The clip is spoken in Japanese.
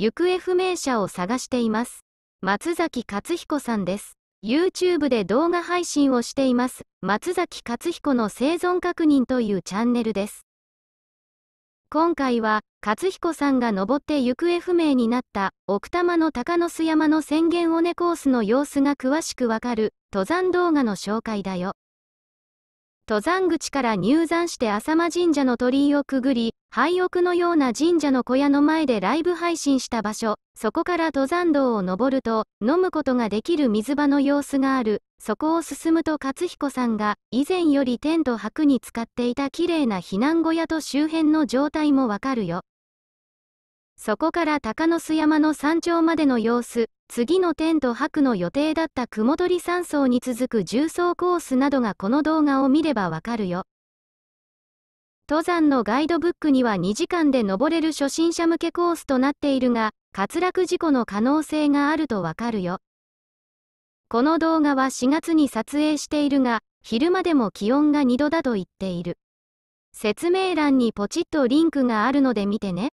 行方不明者を探しています。松崎勝彦さんです。YouTube で動画配信をしています。松崎勝彦の生存確認というチャンネルです。今回は、勝彦さんが登って行方不明になった奥多摩の高野須山の宣言尾根コースの様子が詳しくわかる登山動画の紹介だよ。登山口から入山して浅間神社の鳥居をくぐり、廃屋のような神社の小屋の前でライブ配信した場所、そこから登山道を登ると、飲むことができる水場の様子がある。そこを進むと勝彦さんが、以前よりテント泊に使っていた綺麗な避難小屋と周辺の状態もわかるよ。そこから高野須山の山頂までの様子、次のテント泊の予定だった雲取山荘に続く重走コースなどがこの動画を見ればわかるよ。登山のガイドブックには2時間で登れる初心者向けコースとなっているが、滑落事故の可能性があるとわかるよ。この動画は4月に撮影しているが、昼間でも気温が2度だと言っている。説明欄にポチッとリンクがあるので見てね。